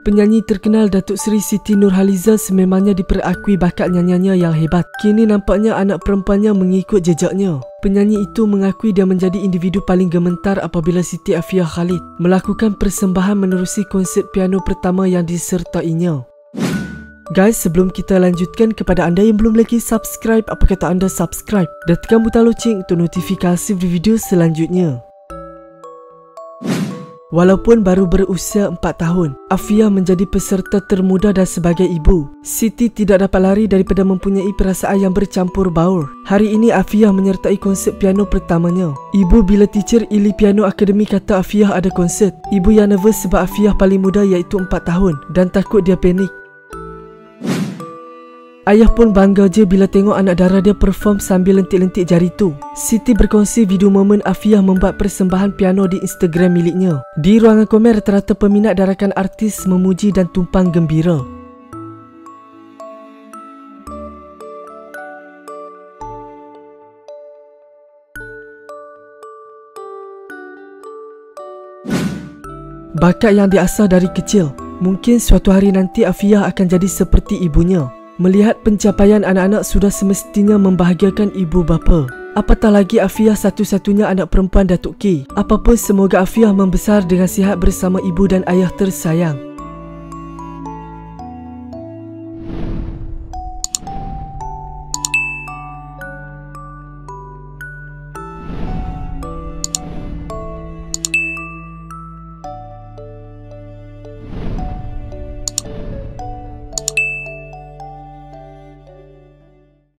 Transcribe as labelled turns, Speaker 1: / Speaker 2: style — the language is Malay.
Speaker 1: Penyanyi terkenal Datuk Seri Siti Nurhaliza sememangnya diperakui bakat nyanyiannya yang hebat. Kini nampaknya anak perempuannya mengikut jejaknya. Penyanyi itu mengakui dia menjadi individu paling gementar apabila Siti Afia Khalid melakukan persembahan menerusi konsert piano pertama yang disertainya. Guys, sebelum kita lanjutkan kepada anda yang belum lagi subscribe, apa kata anda subscribe dan tekan butang loceng untuk notifikasi video selanjutnya. Walaupun baru berusia 4 tahun, Afia menjadi peserta termuda dan sebagai ibu. Siti tidak dapat lari daripada mempunyai perasaan yang bercampur baur. Hari ini Afia menyertai konsert piano pertamanya. Ibu bila teacher Ili Piano Academy kata Afia ada konsert. Ibu yang nervous sebab Afia paling muda iaitu 4 tahun dan takut dia panik. Ayah pun bangga je bila tengok anak darah dia perform sambil lentik-lentik jari tu. Siti berkongsi video momen Afia membuat persembahan piano di Instagram miliknya. Di ruangan komen rata-rata peminat darakan artis memuji dan tumpang gembira. Bakat yang diasah dari kecil. Mungkin suatu hari nanti Afia akan jadi seperti ibunya. Melihat pencapaian anak-anak sudah semestinya membahagiakan ibu bapa. Apatah lagi Afiah satu-satunya anak perempuan Datuk K. Apapun semoga Afiah membesar dengan sihat bersama ibu dan ayah tersayang.